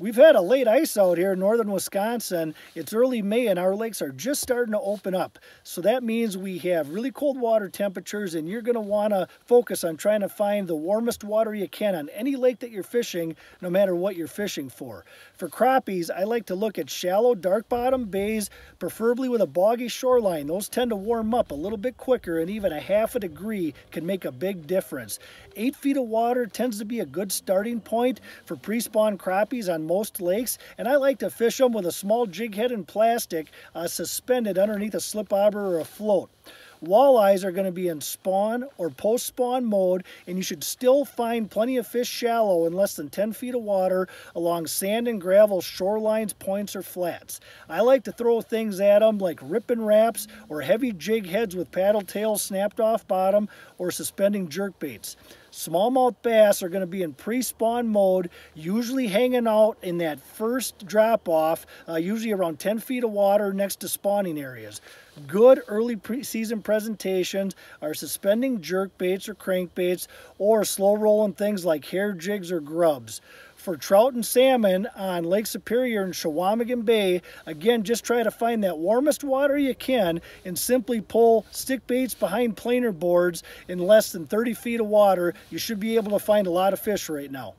We've had a late ice out here in northern Wisconsin. It's early May and our lakes are just starting to open up. So that means we have really cold water temperatures and you're going to want to focus on trying to find the warmest water you can on any lake that you're fishing, no matter what you're fishing for. For crappies, I like to look at shallow, dark bottom bays, preferably with a boggy shoreline. Those tend to warm up a little bit quicker and even a half a degree can make a big difference. Eight feet of water tends to be a good starting point for pre-spawn crappies on most lakes, and I like to fish them with a small jig head and plastic uh, suspended underneath a slip bobber or a float. Walleyes are going to be in spawn or post-spawn mode, and you should still find plenty of fish shallow in less than 10 feet of water along sand and gravel shorelines, points, or flats. I like to throw things at them like ripping Raps or heavy jig heads with paddle tails snapped off bottom or suspending jerk baits. Smallmouth bass are going to be in pre-spawn mode, usually hanging out in that first drop-off, uh, usually around 10 feet of water next to spawning areas. Good early pre season presentations are suspending jerk baits or crankbaits or slow rolling things like hair jigs or grubs for trout and salmon on Lake Superior and Chequamegon Bay, again, just try to find that warmest water you can and simply pull stick baits behind planer boards in less than 30 feet of water. You should be able to find a lot of fish right now.